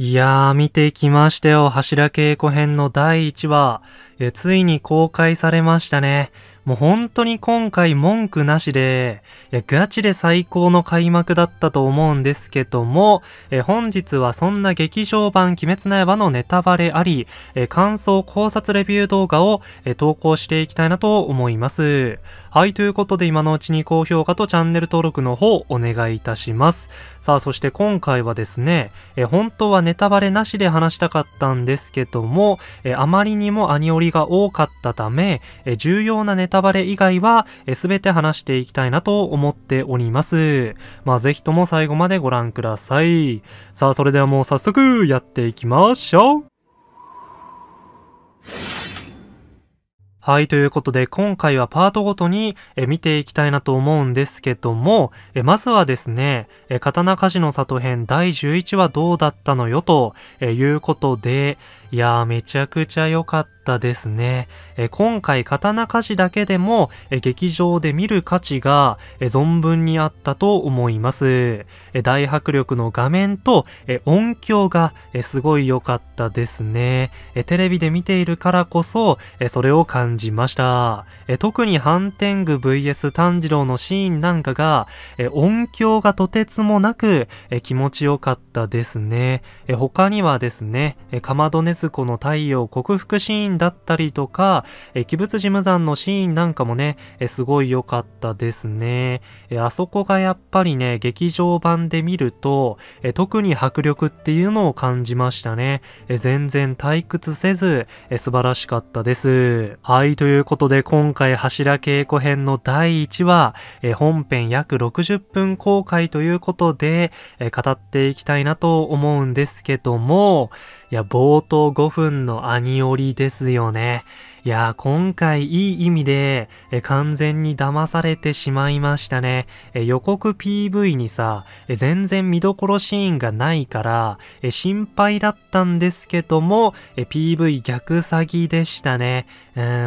いやー、見てきましたよ。柱稽古編の第1話。ついに公開されましたね。もう本当に今回文句なしで、いや、ガチで最高の開幕だったと思うんですけども、え本日はそんな劇場版鬼滅の刃のネタバレあり、え感想考察レビュー動画を、え投稿していきたいなと思います。はい、ということで今のうちに高評価とチャンネル登録の方お願いいたします。さあ、そして今回はですね、え本当はネタバレなしで話したかったんですけども、えあまりにもアニオリが多かったため、え重要なネタバレ以外は、すべて話していきたいなと思っております。まあ、ぜひとも最後までご覧ください。さあ、それではもう早速やっていきましょうはい、ということで、今回はパートごとに見ていきたいなと思うんですけども、まずはですね、刀鍛冶の里編第11話どうだったのよということで、いやーめちゃくちゃ良かったですね。え今回刀鍛冶だけでもえ劇場で見る価値がえ存分にあったと思います。え大迫力の画面とえ音響がえすごい良かったですね。えテレビで見ているからこそえそれを感じました。え特に反天狗 VS 炭治郎のシーンなんかがえ音響がとてつもなくえ気持ちよかったですね。え他にはですね、えかまどねずこの太陽克服シーンだったりとか、え鬼物事務山のシーンなんかもね、えすごい良かったですね。えあそこがやっぱりね、劇場版で見ると、え特に迫力っていうのを感じましたね。え全然退屈せず、え素晴らしかったです。はい、ということで今回柱稽古編の第1話、え本編約60分公開ということで、え語っていきたいなと思うんですけども、いや、冒頭5分のアニオリですよね。いやー、今回いい意味で、え完全に騙されてしまいましたね。え予告 PV にさえ、全然見どころシーンがないから、え心配だったんですけども、PV 逆詐欺でしたね。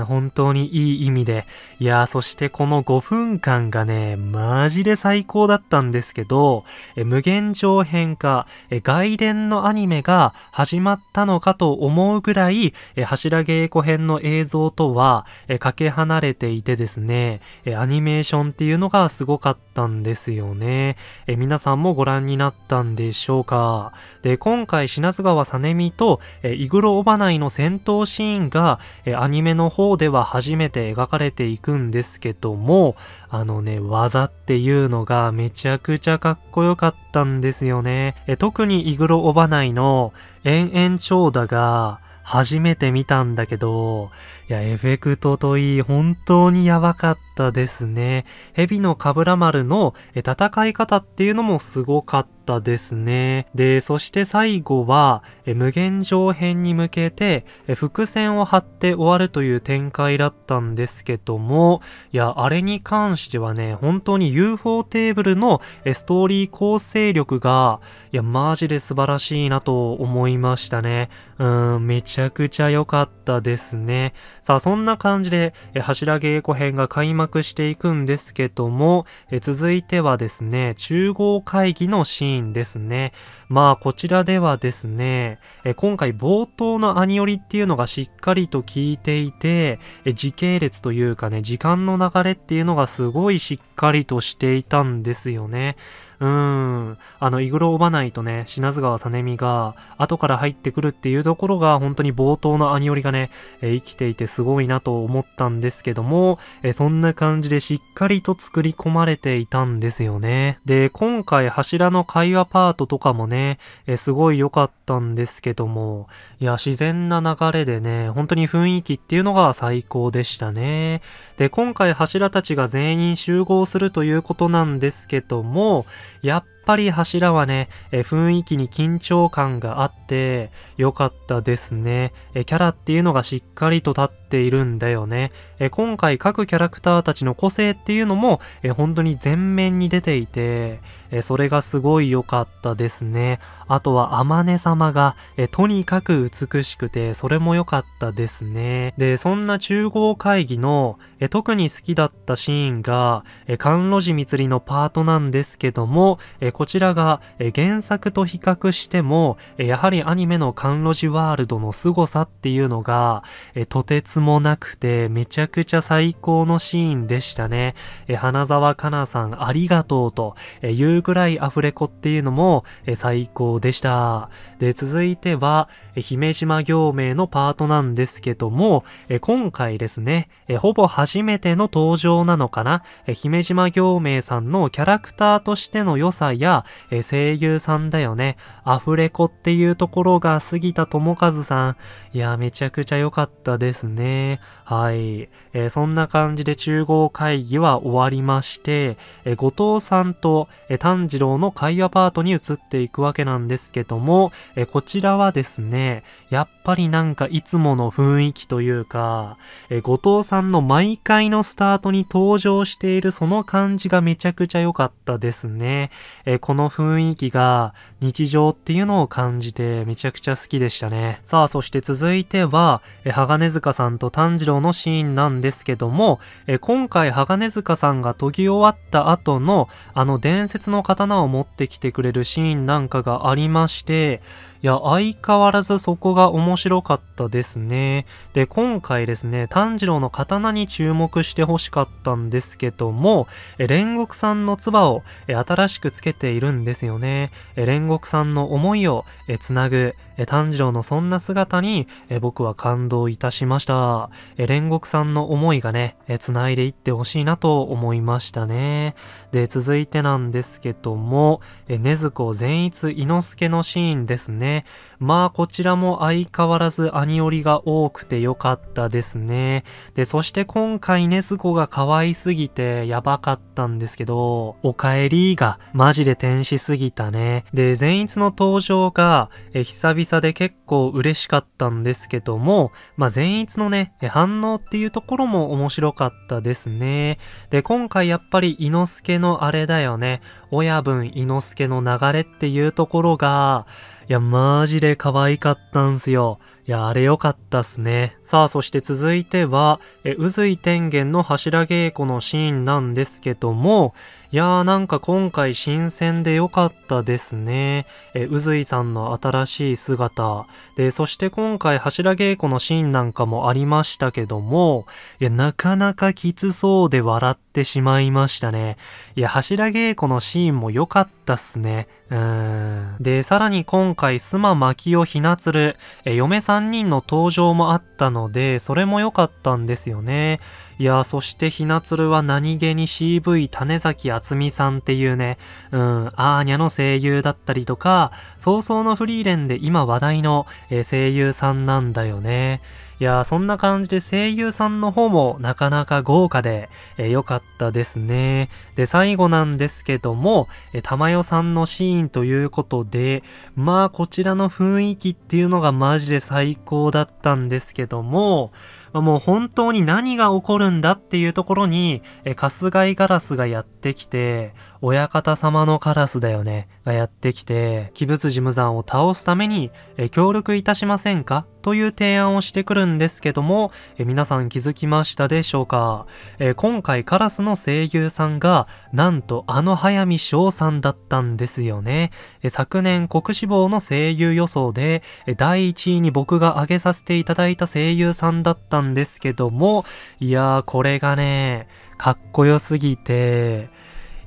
本当にいい意味で。いやー、そしてこの5分間がね、マジで最高だったんですけど、え無限上編か、え外伝のアニメが始まったのかと思うぐらい、え柱稽古編の映像像とは、えかけ離れていてですね、えアニメーションっていうのがすごかったんですよね。え皆さんもご覧になったんでしょうかで、今回品津川さねみと、えイグロオバナイの戦闘シーンが、えアニメの方では初めて描かれていくんですけども、あのね、技っていうのがめちゃくちゃかっこよかったんですよね。え特にイグロオバナイの延々長打が初めて見たんだけど、や、エフェクトといい、本当にやばかったですね。蛇のかぶら丸の戦い方っていうのもすごかったですね。で、そして最後は、無限上編に向けて、伏線を張って終わるという展開だったんですけども、いや、あれに関してはね、本当に UFO テーブルのストーリー構成力が、いや、マジで素晴らしいなと思いましたね。うん、めちゃくちゃ良かったですね。さあ、そんな感じで、え柱稽古編が開幕していくんですけども、え続いてはですね、中合会議のシーンですね。まあ、こちらではですね、え今回冒頭のアニオリっていうのがしっかりと効いていて、え時系列というかね、時間の流れっていうのがすごいしっかりとしていたんですよね。うーん。あの、イグローバナイとね、品津川さねみが、後から入ってくるっていうところが、本当に冒頭のアニオリがね、え生きていてすごいなと思ったんですけども、えそんな感じでしっかりと作り込まれていたんですよね。で、今回柱の会話パートとかもね、えすごい良かったんですけども、いや、自然な流れでね、本当に雰囲気っていうのが最高でしたね。で、今回柱たちが全員集合するということなんですけども、やっぱり柱はね、え雰囲気に緊張感があって、良かったですね。えキャラっていうのがしっかりと立っているんだよね。え今回各キャラクターたちの個性っていうのも、え本当に前面に出ていて、えそれがすごい良かったですね。あとは、あまね様が、えとにかく美しくて、それも良かったですね。で、そんな中合会議の、え特に好きだったシーンが、え甘露寺みつりのパートなんですけども、えこちらがえ原作と比較しても、えやはりアニメのカンロジワールドの凄さっていうのが、えとてつもなくてめちゃくちゃ最高のシーンでしたね。え花沢香菜さんありがとうとえいうぐらいアフレコっていうのもえ最高でした。で、続いては、え姫島行名のパートなんですけども、え今回ですね、えほぼ初めての登場なのかなえ姫島行名さんのキャラクターとしての良さや、え声優さんだよね。アフレコっていうところが杉田智和さん。いや、めちゃくちゃ良かったですね。はい。えー、そんな感じで中合会議は終わりまして、えー、後藤さんと、えー、炭治郎の会話パートに移っていくわけなんですけども、えこちらはですね、やっぱりなんかいつもの雰囲気というか、え後藤さんの毎回のスタートに登場しているその感じがめちゃくちゃ良かったですね。ええこの雰囲気が日常っていうのを感じてめちゃくちゃ好きでしたね。さあ、そして続いては、え鋼塚さんと炭治郎のシーンなんですけども、え今回鋼塚さんが研ぎ終わった後のあの伝説の刀を持ってきてくれるシーンなんかがありまして、いや、相変わらずそこが面白かったですね。で、今回ですね、炭治郎の刀に注目して欲しかったんですけども、え煉獄さんの唾を新しくつけているんですよね。え煉獄さんの思いをつなぐ、炭治郎のそんな姿にえ僕は感動いたしました。え煉獄さんの思いがね、え繋いでいってほしいなと思いましたね。で、続いてなんですけども、禰豆子善逸伊之助のシーンですね。まあこちらも相変わらずアニオリが多くてよかったですね。で、そして今回ネズコが可愛すぎてやばかったんですけど、おかえりがマジで天使すぎたね。で、善逸の登場がえ久々で結構嬉しかったんですけども、まあ善逸のね、反応っていうところも面白かったですね。で、今回やっぱり伊之助のあれだよね。親分伊之助の流れっていうところが、いや、マジで可愛かったんすよ。いや、あれ良かったっすね。さあ、そして続いては、え、うずい天元の柱稽古のシーンなんですけども、いやーなんか今回新鮮で良かったですね。え、うずいさんの新しい姿。で、そして今回柱稽古のシーンなんかもありましたけども、いや、なかなかきつそうで笑ってしまいましたね。いや、柱稽古のシーンも良かったっすね。うーん。で、さらに今回、スママキオひなつる、え、嫁3人の登場もあったので、それも良かったんですよね。いや、そしてひなつるは何気に CV 種崎厚美さんっていうね、うん、アーニャの声優だったりとか、早々のフリーレンで今話題の、え、声優さんなんだよね。いやそんな感じで声優さんの方もなかなか豪華で、えー、かったですね。で、最後なんですけども、えー、玉代さんのシーンということで、まあこちらの雰囲気っていうのがマジで最高だったんですけども、もう本当に何が起こるんだっていうところに、え、春日井ガラスがやってきて、親方様のカラスだよね、がやってきて、鬼物事務山を倒すために、え、協力いたしませんか？という提案をしてくるんんですけども、え皆さん気づきましたでしょうか、え今回カラスの声優さんが、なんとあの早見翔さんだったんですよね。え昨年国志望の声優予想で、え第1位に僕が挙げさせていただいた声優さんだったんですけども、いやーこれがね、かっこよすぎて、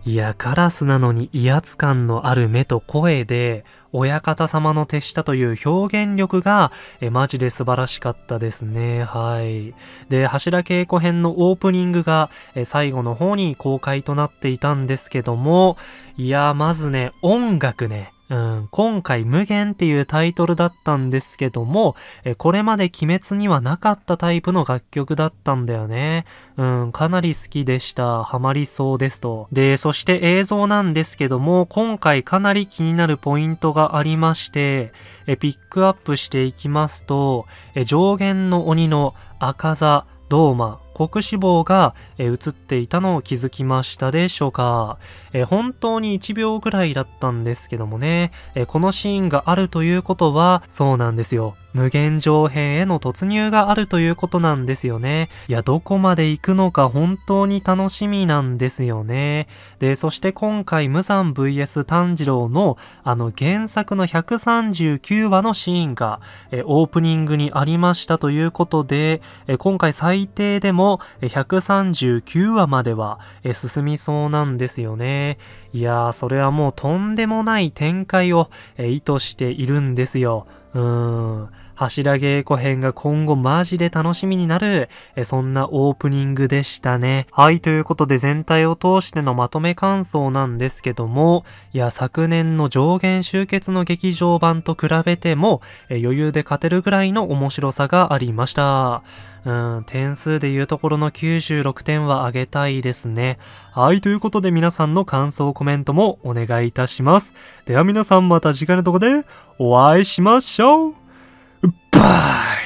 いや、カラスなのに威圧感のある目と声で、親方様の手下という表現力が、え、マジで素晴らしかったですね。はい。で、柱稽古編のオープニングが、え、最後の方に公開となっていたんですけども、いや、まずね、音楽ね。ん、今回無限っていうタイトルだったんですけども、えこれまで鬼滅にはなかったタイプの楽曲だったんだよね。うん、かなり好きでした。ハマりそうですと。で、そして映像なんですけども、今回かなり気になるポイントがありまして、えピックアップしていきますと、え上限の鬼の赤座、ドーマ、黒脂肪が、え映っていたのを気づきましたでしょうか、え本当に1秒ぐらいだったんですけどもね、えこのシーンがあるということは、そうなんですよ。無限上編への突入があるということなんですよね。いや、どこまで行くのか本当に楽しみなんですよね。で、そして今回、無惨 VS 炭治郎のあの原作の139話のシーンがえオープニングにありましたということで、え今回最低でも139話まではえ進みそうなんですよね。いやー、それはもうとんでもない展開をえ意図しているんですよ。うーん。柱稽古編が今後マジで楽しみになる、えそんなオープニングでしたね。はい、ということで全体を通してのまとめ感想なんですけども、いや、昨年の上限集結の劇場版と比べても、え余裕で勝てるぐらいの面白さがありました。うん、点数でいうところの96点は上げたいですね。はい、ということで皆さんの感想コメントもお願いいたします。では皆さんまた次回のとこでお会いしましょうバイ